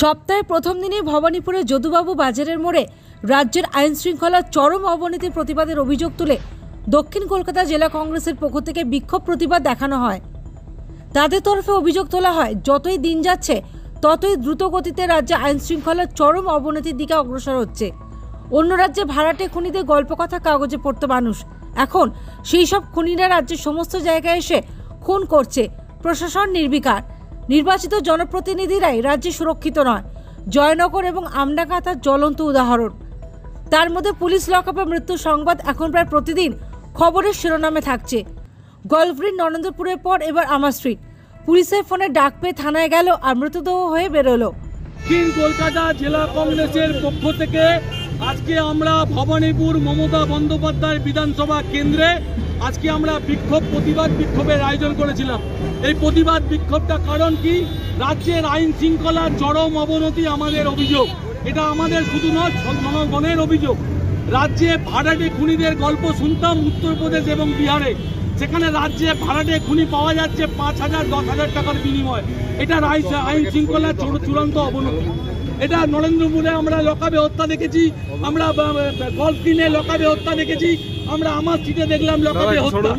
সপ্তাহের প্রথম দিনেই ভবানীপুরের যদুবাবু বাজারের মোড়ে রাজ্যের আইন শৃঙ্খলার চরম অবনতির প্রতিবাদের অভিযোগ তুলে দক্ষিণ কলকাতা জেলা কংগ্রেসের পক্ষ থেকে বিক্ষোভ প্রতিবাদ দেখানো হয়। তাদের তরফে অভিযোগ তোলা হয়, যতই দিন যাচ্ছে, ততই দ্রুত গতিতে রাজ্যে আইন শৃঙ্খলার চরম অবনতির দিকে অগ্রসর হচ্ছে। অন্য রাজ্যে ভাড়াটে খুনিদের গল্পকথা কাগজে পড়তো মানুষ। এখন সেই সব খুনিরা রাজ্যের সমস্ত জায়গায় এসে খুন করছে। প্রশাসন নির্বিকার। নির্বাচিত জনপ্রতিনিধিরাই রাজ্যে সুরক্ষিত নয়। জয়নগর এবং আমডাঙ্গা তার জ্বলন্ত উদাহরণ। তার মধ্যে পুলিশ লকআপে মৃত্যুর সংবাদ এখন প্রায় প্রতিদিন খবরের শিরোনামে থাকছে। গল্ফগ্রিন নরেন্দ্রপুরের পর এবার আমার স্ট্রিট পুলিশের ফোনে ডাক পেয়ে থানায় গেল আর মৃতদেহ হয়ে বেরোলো। দক্ষিণ কলকাতা জেলা কংগ্রেসের পক্ষ থেকে আজকে আমরা ভবানীপুর মমতা বন্দ্যোপাধ্যায় বিধানসভা কেন্দ্রে আজকে আমরা বিক্ষোভ, প্রতিবাদ বিক্ষোভের আয়োজন করেছিলাম। এই প্রতিবাদ বিক্ষোভটা কারণ কি? রাজ্যের আইন শৃঙ্খলার চরম অবনতি আমাদের অভিযোগ। এটা আমাদের শুধু নয়, জনগণের অভিযোগ। রাজ্যে ভাড়াটে খুনিদের গল্প শুনতাম উত্তরপ্রদেশ এবং বিহারে। সেখানে রাজ্যে ভাড়াটে খুনি পাওয়া যাচ্ছে পাঁচ হাজার দশ হাজার টাকার বিনিময়। এটা রাই- আইন শৃঙ্খলার চূড়- চূড়ান্ত অবনতি। এটা নরেন্দ্র নরেন্দ্রপুরে আমরা লকাবে হত্যা দেখেছি আমরা গল্ফ কিনে লকাবে হত্যা দেখেছি আমরা আমার সিটে দেখলাম লকাবে হত্যা।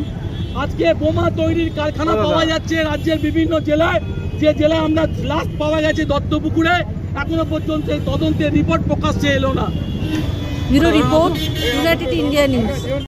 আজকে বোমা তৈরির কারখানা পাওয়া যাচ্ছে রাজ্যের বিভিন্ন জেলায় যে জেলায় আমরা লাস্ট পাওয়া গেছে দত্তপুকুরে এখনও পর্যন্ত এই তদন্তের রিপোর্ট প্রকাশ্যে এলো না। Bureau report United India news